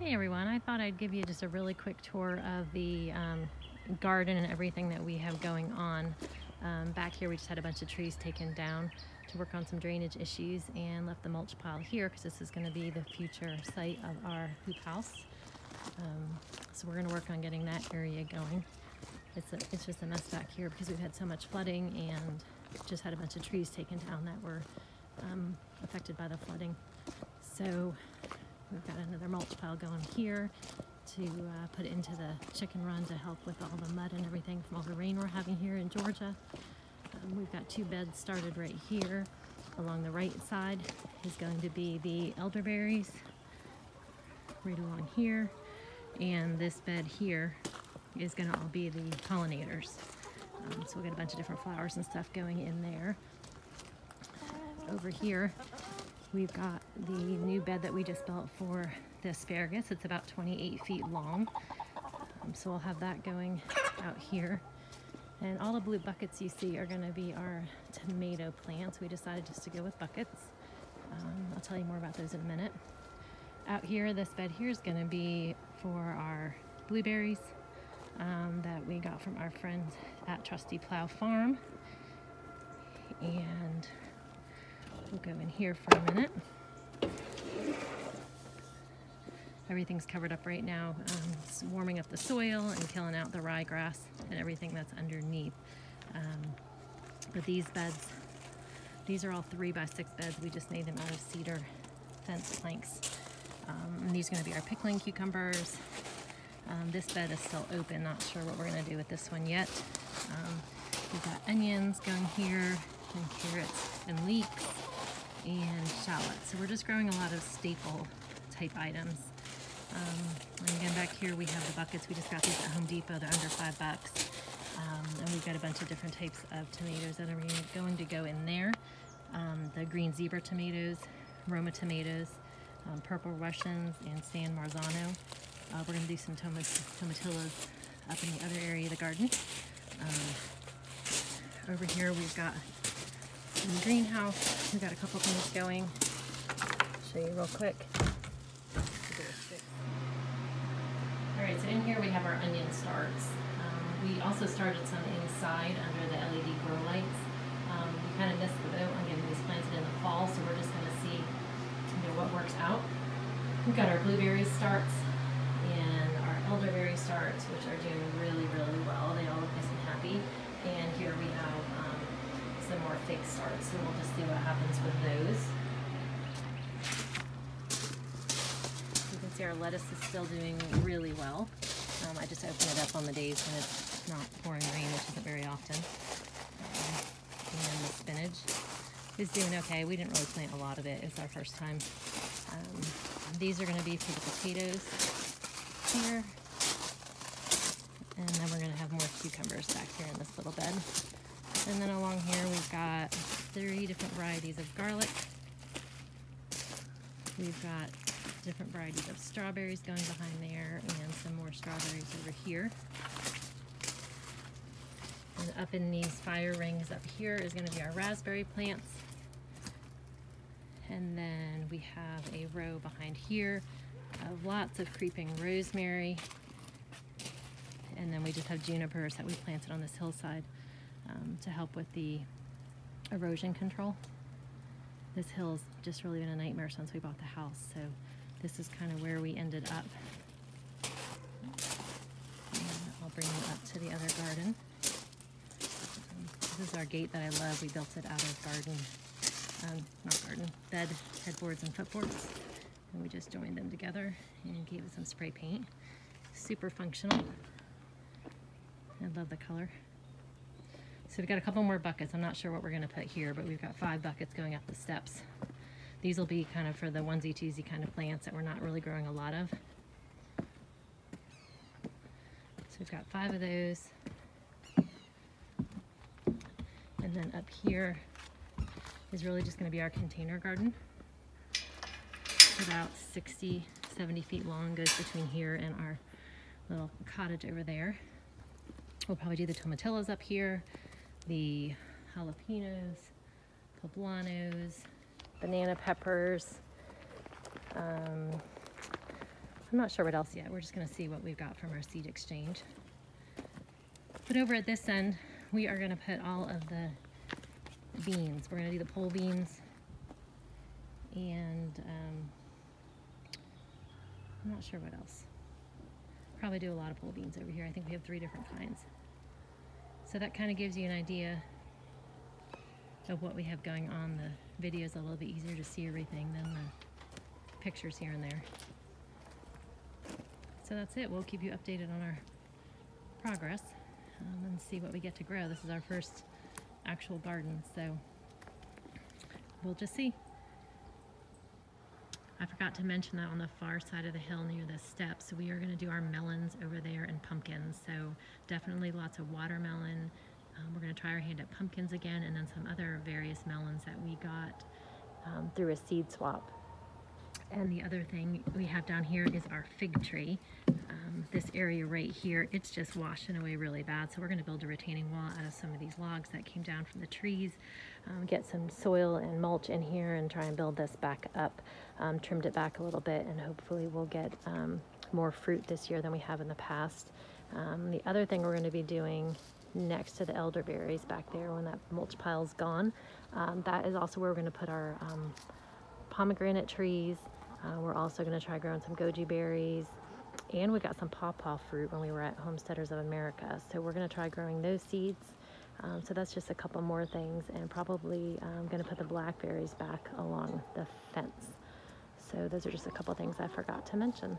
Hey everyone, I thought I'd give you just a really quick tour of the um, garden and everything that we have going on. Um, back here we just had a bunch of trees taken down to work on some drainage issues and left the mulch pile here because this is going to be the future site of our hoop house. Um, so we're going to work on getting that area going. It's, a, it's just a mess back here because we've had so much flooding and just had a bunch of trees taken down that were um, affected by the flooding. So We've got another mulch pile going here to uh, put into the chicken run to help with all the mud and everything from all the rain we're having here in Georgia. Um, we've got two beds started right here. Along the right side is going to be the elderberries right along here. And this bed here is going to all be the pollinators. Um, so we'll get a bunch of different flowers and stuff going in there. Over here We've got the new bed that we just built for the asparagus. It's about 28 feet long. Um, so we'll have that going out here. And all the blue buckets you see are gonna be our tomato plants. We decided just to go with buckets. Um, I'll tell you more about those in a minute. Out here, this bed here is gonna be for our blueberries um, that we got from our friends at Trusty Plow Farm. And We'll go in here for a minute. Everything's covered up right now. Um, it's warming up the soil and killing out the ryegrass and everything that's underneath. Um, but these beds, these are all three by six beds. We just made them out of cedar fence planks. Um, and these are gonna be our pickling cucumbers. Um, this bed is still open, not sure what we're gonna do with this one yet. Um, we've got onions going here and carrots and leeks and shallots. So we're just growing a lot of staple type items. Um, and again, back here we have the buckets. We just got these at Home Depot. They're under five bucks. Um, and we've got a bunch of different types of tomatoes that are going to go in there. Um, the green zebra tomatoes, Roma tomatoes, um, purple Russians, and San Marzano. Uh, we're going to do some tomat tomatillos up in the other area of the garden. Um, over here we've got in the greenhouse. We've got a couple things going. Show you real quick. Alright, so in here we have our onion starts. Um, we also started some inside under the LED grow lights. Um, we kind of missed the boat on getting these planted in the fall, so we're just going to see you know, what works out. We've got our blueberry starts and our elderberry starts, which are doing really, really well. They all look nice and happy. And here we have some more so we'll just see what happens with those. You can see our lettuce is still doing really well. Um, I just open it up on the days when it's not pouring rain, which isn't very often. Um, and then the spinach is doing okay. We didn't really plant a lot of it. It's our first time. Um, these are going to be for the potatoes here. And then we're going to have more cucumbers back here in this little bed. And then along here we've got three different varieties of garlic. We've got different varieties of strawberries going behind there and some more strawberries over here. And up in these fire rings up here is going to be our raspberry plants. And then we have a row behind here of lots of creeping rosemary. And then we just have junipers that we planted on this hillside um, to help with the erosion control. This hill's just really been a nightmare since we bought the house, so this is kind of where we ended up. And I'll bring you up to the other garden. This is our gate that I love. We built it out of garden, um, not garden, bed, headboards, and footboards. And we just joined them together and gave it some spray paint. Super functional. I love the color. So we've got a couple more buckets. I'm not sure what we're going to put here, but we've got five buckets going up the steps. These will be kind of for the onesie twosie kind of plants that we're not really growing a lot of. So we've got five of those. And then up here is really just going to be our container garden. about 60, 70 feet long, goes between here and our little cottage over there. We'll probably do the tomatillos up here, the jalapenos, poblanos, banana peppers, um, I'm not sure what else yet. We're just gonna see what we've got from our seed exchange. But over at this end, we are gonna put all of the beans. We're gonna do the pole beans and um, I'm not sure what else. Probably do a lot of pole beans over here. I think we have three different kinds. So that kind of gives you an idea of what we have going on. The video is a little bit easier to see everything than the pictures here and there. So that's it. We'll keep you updated on our progress um, and see what we get to grow. This is our first actual garden, so we'll just see. I forgot to mention that on the far side of the hill near the steps, we are going to do our melons over there and pumpkins. So definitely lots of watermelon. Um, we're going to try our hand at pumpkins again and then some other various melons that we got um, through a seed swap. And the other thing we have down here is our fig tree. Um, this area right here, it's just washing away really bad. So we're gonna build a retaining wall out of some of these logs that came down from the trees, um, get some soil and mulch in here and try and build this back up. Um, trimmed it back a little bit and hopefully we'll get um, more fruit this year than we have in the past. Um, the other thing we're gonna be doing next to the elderberries back there when that mulch pile's gone, um, that is also where we're gonna put our pomegranate trees, uh, we're also going to try growing some goji berries. And we got some pawpaw fruit when we were at Homesteaders of America. So we're going to try growing those seeds. Um, so that's just a couple more things. And probably I'm um, going to put the blackberries back along the fence. So those are just a couple things I forgot to mention.